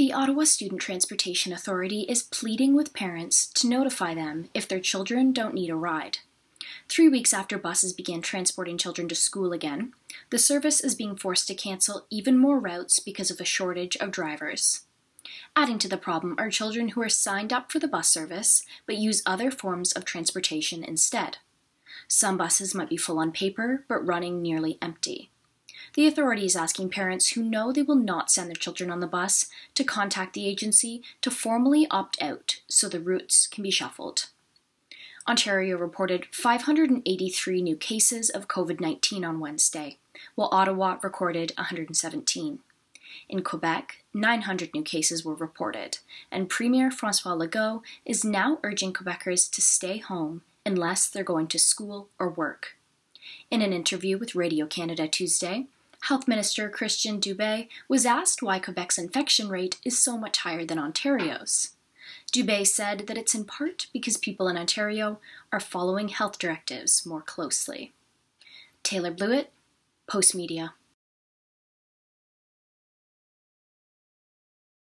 The Ottawa Student Transportation Authority is pleading with parents to notify them if their children don't need a ride. Three weeks after buses began transporting children to school again, the service is being forced to cancel even more routes because of a shortage of drivers. Adding to the problem are children who are signed up for the bus service but use other forms of transportation instead. Some buses might be full on paper but running nearly empty. The authority is asking parents who know they will not send their children on the bus to contact the agency to formally opt out so the routes can be shuffled. Ontario reported 583 new cases of COVID 19 on Wednesday, while Ottawa recorded 117. In Quebec, 900 new cases were reported, and Premier Francois Legault is now urging Quebecers to stay home unless they're going to school or work. In an interview with Radio Canada Tuesday, Health Minister Christian Dubé was asked why Quebec's infection rate is so much higher than Ontario's. Dubé said that it's in part because people in Ontario are following health directives more closely. Taylor Blewett, Postmedia.